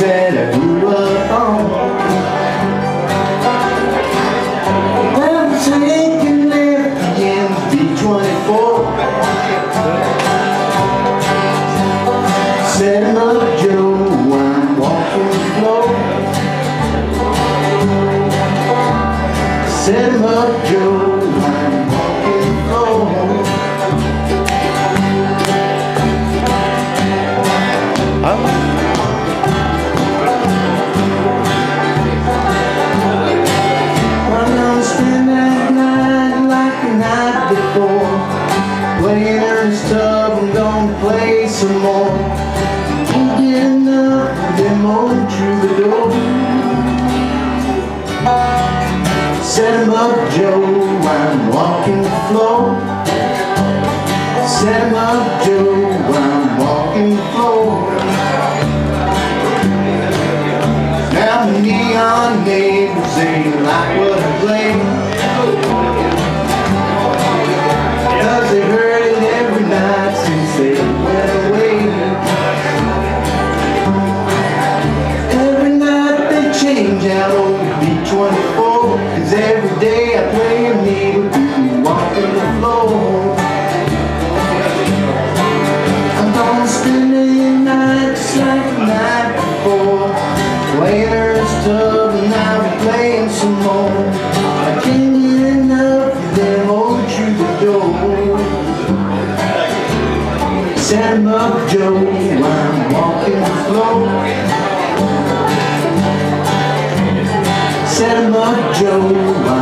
that I grew up on. I'm taking again, B24. Set 'em up, Joe, I'm walking slow. Set him Joe, Playing Ernest Tubb, I'm gonna play some more. Can't get enough them old troubadours Set 'em up, Joe, I'm walking the floor. Set 'em up, Joe, I'm walking the floor. Now the enough of Joe, I'm walking the floor 'em up, Joe,